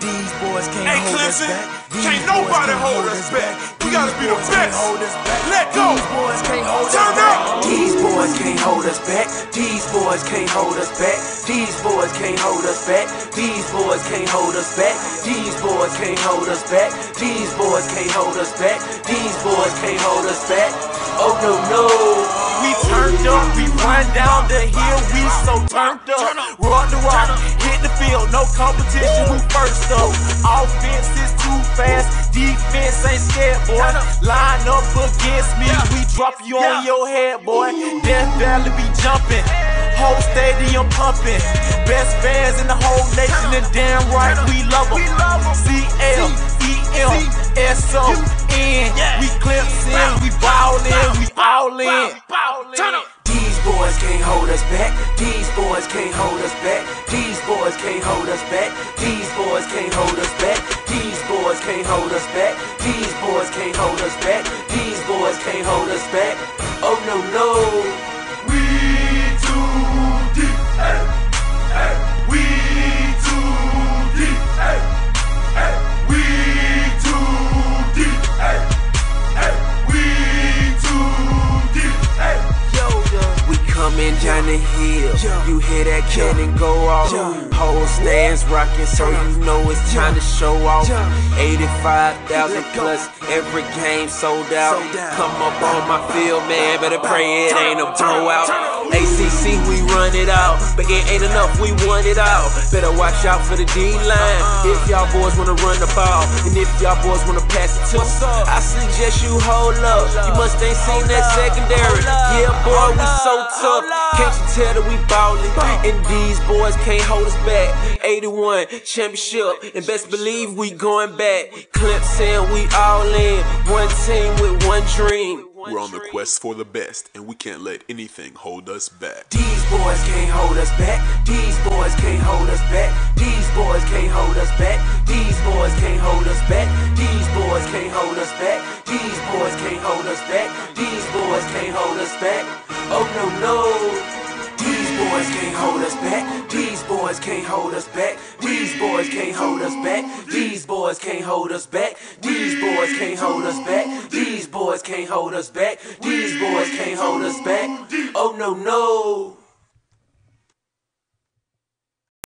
boys can't Hey, hold us back. These can't boys nobody can't hold us back. We gotta be the best. hold us back. Let go. These boys can't hold Turn us back. up. These boys can't hold us back. These boys can't hold us back. These boys can't hold us back. These boys can't hold us back. These boys can't hold us back. These boys can't hold us back. These boys can't hold us back. Oh no no. We turned up, we run down the hill, we so turned up. Rock the rock, hit the field, no competition, we first up. Offense is too fast, defense ain't scared, boy. Line up against me, we drop you on your head, boy. Death Valley be jumping, whole stadium pumping. Best fans in the whole nation, and damn right we love them. CL, EL, SO, N. We Clemson, we ballin', hold us back. These boys can't hold us back. These boys can't hold us back. These boys can't hold us back. These boys can't hold us back. These boys can't hold us back. Oh no no. Coming down the hill. You hear that cannon go off. Whole stands rocking, so you know it's time to show off. 85,000 plus, every game sold out. Come up on my field, man. Better pray it ain't a blowout. Run it out. But it ain't enough, we won it out. Better watch out for the D line. If y'all boys wanna run the ball, and if y'all boys wanna pass it to us, I suggest you hold up. You must ain't seen that secondary. Yeah, boy, we so tough. Can't you tell that we ballin'? And these boys can't hold us back. 81 championship, and best believe we going back. Clemson, we all in. One team with one dream. We're on the quest for the best, and we can't let anything hold us back. These boys can't hold us back. These boys can't hold us back. These boys can't hold us back. These boys can't hold us back. These boys can't hold us back. These boys can't hold us back. These boys can't hold us back. Oh no no. These boys can't hold us back. These boys can't hold us back. These boys can't hold us back. These boys can't hold us back. These boys can't hold us back. Can't hold us back. These boys can't hold us back. Oh no no.